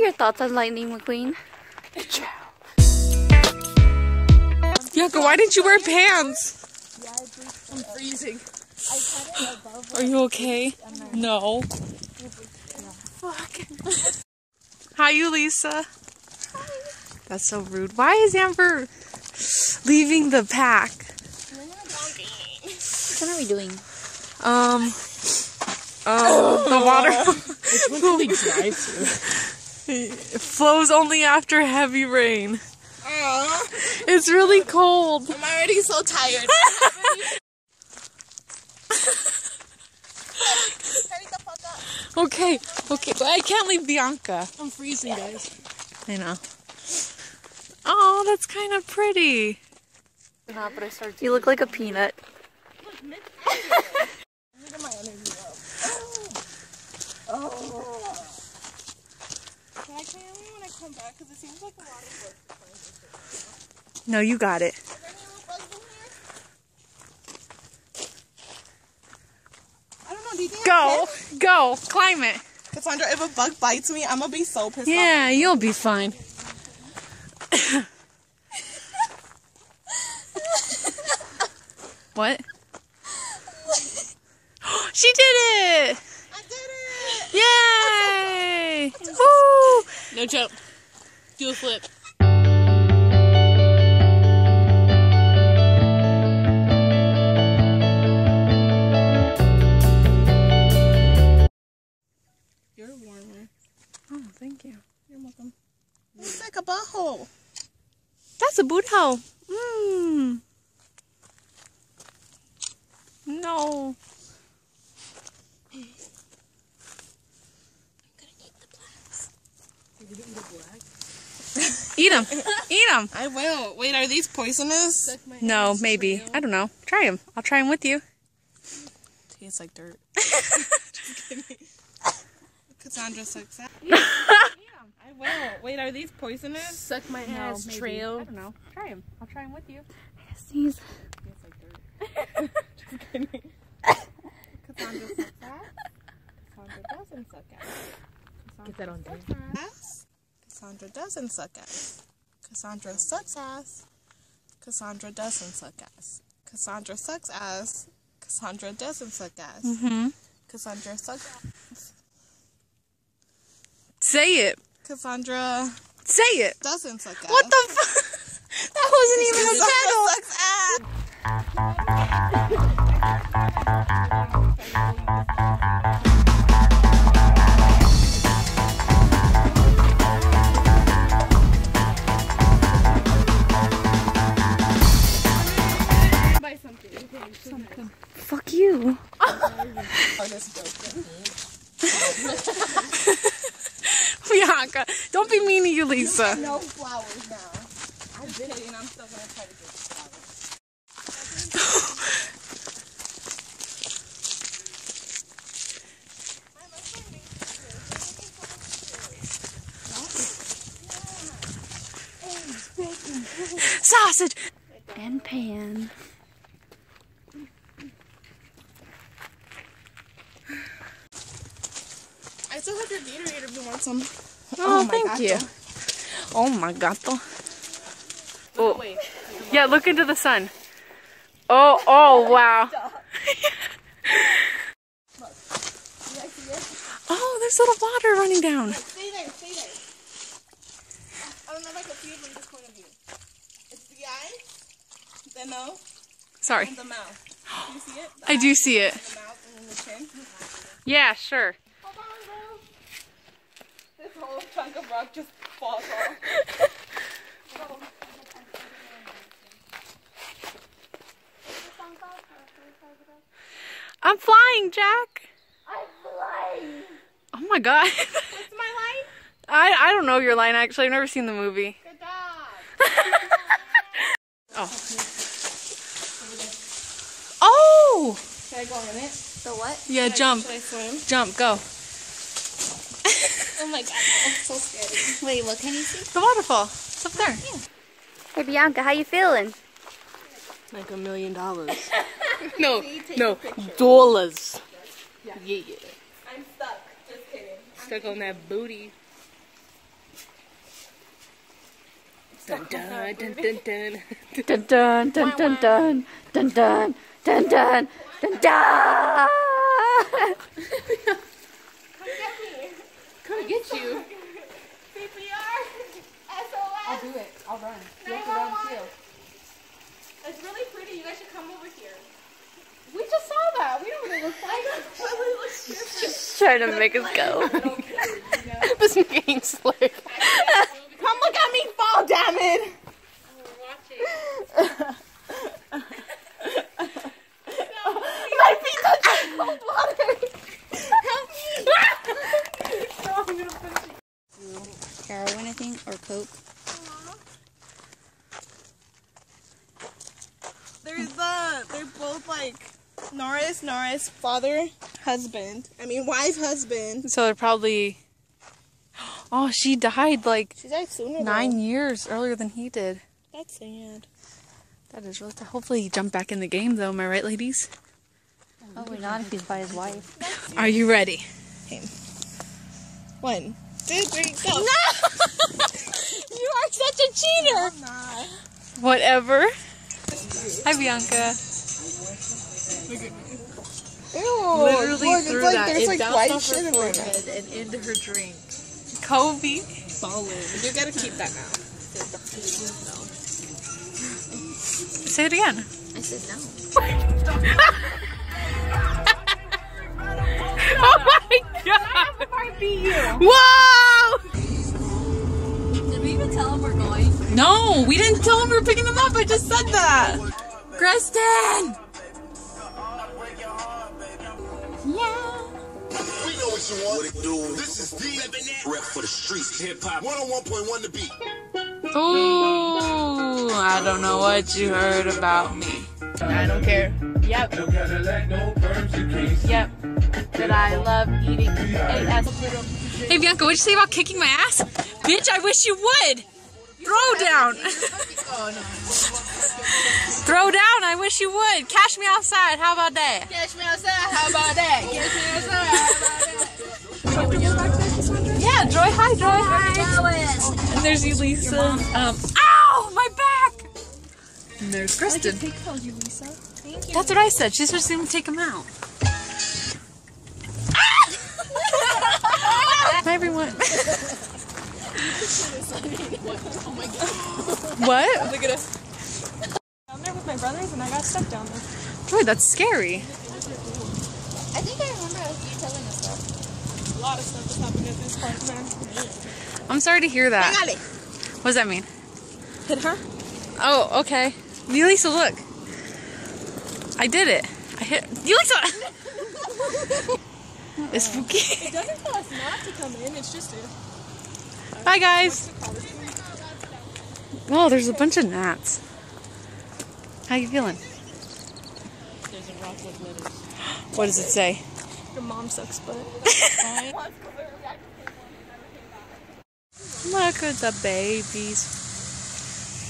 are your thoughts on Lightning McQueen? Bianca, why didn't you wear pants? I'm freezing. Are you okay? No. Fuck. Hi, Yulisa. That's so rude. Why is Amber leaving the pack? What are we doing? Um. Um, the water Which one can we drive to? flows only after heavy rain. Aw, It's really cold. I'm already so tired. Hurry the fuck up. Okay, okay, but I can't leave Bianca. I'm freezing, guys. I know. Oh, that's kind of pretty. Not, but I started You look like a peanut. get my energy up. Oh. Can I when I come back? Because it seems like a lot of work to find this. No, you got it. there any little bugs in here? I don't know. Do you think Go, go, climb it. Cassandra, if a bug bites me, I'm gonna be so pissed off. Yeah, you'll be fine. what? she did it! I did it! Yay! Woo! No jump. Do a flip. You're warmer. Oh, thank you. You're welcome. It's like a butthole. That's a boot hole. Mmm. No. Eat them. Eat them. I will. Wait, are these poisonous? No, maybe. I don't know. Try them. I'll try them with you. Tastes like dirt. Just kidding. Cassandra sucks ass. I will. Wait, are these poisonous? Suck my ass, I trail. don't know. Try them. I'll try them with you. Sneeze. Tastes like dirt. Just kidding. Cassandra sucks ass. Cassandra doesn't suck ass. Get that on tape. Ass. Cassandra doesn't suck ass. Cassandra sucks ass. Cassandra doesn't suck ass. Cassandra sucks ass. Cassandra doesn't suck ass. Mm-hmm. Cassandra sucks ass. Say it. Cassandra Say it. doesn't suck ass. What the fuck? That wasn't even a title. Sucks ass. don't be mean to you, Lisa. No flowers now. I'm kidding. I'm still gonna try to get flowers. Sausage. And pan. I still have your Gatorade if you want some. Oh, oh, my thank God, you. Oh my god. Oh. Yeah, look into the sun. Oh, oh, wow. oh, there's little water running down. Stay there, stay there. I don't know if I can see it from this point of view. It's the eye, the nose, Sorry. the mouth. Do you see it? The I do see it. eye, the mouth, and the chin. Yeah, sure. Hold on, bro. This whole chunk of rock just falls off. I'm flying, Jack. I'm flying. Oh my god. What's my line? I, I don't know your line actually. I've never seen the movie. Good job. Oh. Oh! Should I go in it? The what? Yeah, jump. Should I swim? Jump, go. Oh my god, no. so scary. Wait, what can you see? The waterfall. It's up there. Hey Bianca, how you feeling? Like a million dollars. no, no, dollars. Yeah. yeah. I'm stuck. Just kidding. Stuck on that booty. Dun, dun, dun, dun. Dun dun dun dun dun dun dun dun dun dun dun. Come get you. CPR. SOS. I'll do it. I'll run. You have to run too. It's really pretty. You guys should come over here. We just saw that. We don't really look like it. really looks different. Just trying to make us go. this is getting slick. Come look at me fall, damn it. My feet touch cold water. Help me. Heroin, I think, or coke. There's the, uh, they're both like Norris, Norris, father, husband. I mean, wife, husband. So they're probably. Oh, she died like She died sooner. nine Though. years earlier than he did. That's sad. That is really. Hopefully, he jumped back in the game, though. Am I right, ladies? Oh, probably not if he's by his wife. Are you ready? One, two, three, go. You are such a cheater. I'm not. Whatever. Hi, Bianca. Ew. Literally look, it's threw like, that. There's it like bounced white off shit her in there. now. forehead and into her drink. Kobe. You gotta keep that now. Say it again. I said no. oh my god! Whoa! Did we tell him we're going? No, we didn't tell him we are picking them up. I just said that. Kristen! We know what you want. What it do? This is the rep for the streets. Hip hop 101.1 to beat. Ooh, I don't know what you heard about me. I don't care. Yep. Yep. That I love eating AS. Hey Bianca, what'd you say about kicking my ass? Bitch, I wish you would. Throw down. Throw down, I wish you would. Cash me outside, how about that? Catch me outside. How about that? Catch me outside. How about that? Yeah, Joy, hi, Joy. Hi. And there's Elisa. Um, ow, my back. And there's Kristen. That's what I said. She's just gonna take him out. Hi, everyone. what? Look at us. Down there with my brothers, and I got stuck down there. Joy, that's scary. I think I remember you telling us that. A lot of stuff is happening at this park, man. I'm sorry to hear that. What does that mean? Hit her. Oh, okay. Elisa, look. I did it. I hit. Elisa! it's spooky. It doesn't cost not to come in. It's just a. Bye, guys. Oh, there's a bunch of gnats. How you feeling? There's a rock with letters. What does it say? Your mom sucks, but. Look at the babies.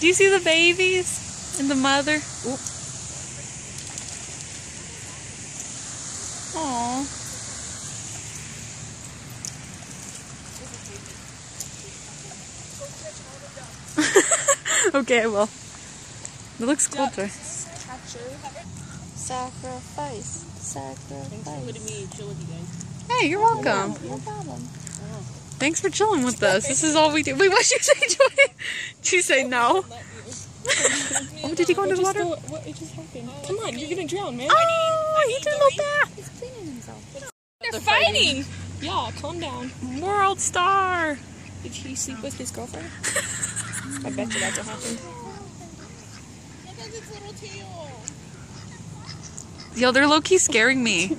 Do you see the babies and the mother? Oop. Aww. Okay, well. It looks cool, Joy. Sacrifice. Sacrifice. Letting me chill with you guys. Hey, you're welcome. No problem. Thanks for chilling with us. This is all we do. Wait, what'd you say, Joy? Did you say no? oh, did he go into the water? What, just happened. Come on, you're gonna drown, man. Oh, he did a little bath. He's cleaning himself. They're fighting. Yeah, calm down. World star. Did he sleep with his girlfriend? I bet you that's what happened. Look at this little tail. Yo, they're low key scaring me.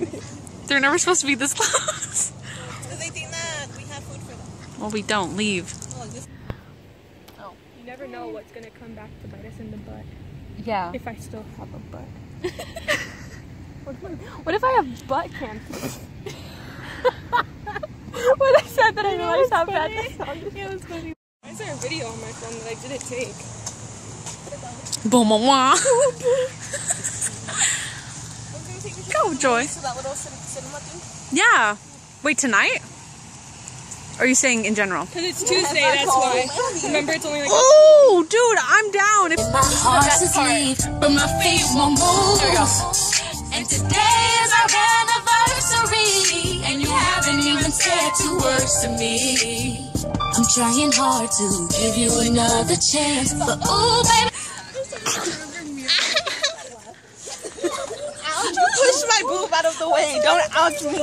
They're never supposed to be this close. Because they think that we have food for them. Well, we don't leave. Oh. Oh. You never know what's gonna come back to bite us in the butt. Yeah. If I still have a butt. what, if- I have butt cancer? when I said that, I realized how bad that sounded. Yeah, it was funny. Why is there a video on my phone that I didn't take? Boom, wah, wah. I was gonna take a Go, Joy. to that little cinema thing. Yeah. Wait, tonight? Or are you saying in general? Because it's Tuesday, that's why. Remember, it's only like. Oh, dude, I'm down. If My heart's asleep, but my feet won't move. And today haven't two words to me. I'm trying hard to give you another chance, but ooh, baby. Push my boob out of the way. Don't ouch me.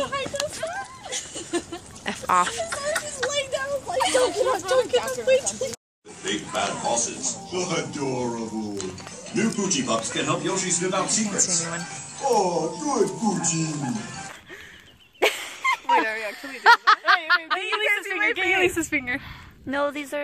F off. Don't get up, don't get up. Big fat bosses. Adorable. New Poochie pups can help Yoshi sniff out secrets. Oh, good Poochie. Lisa's finger. Give me Lisa's finger. No, these are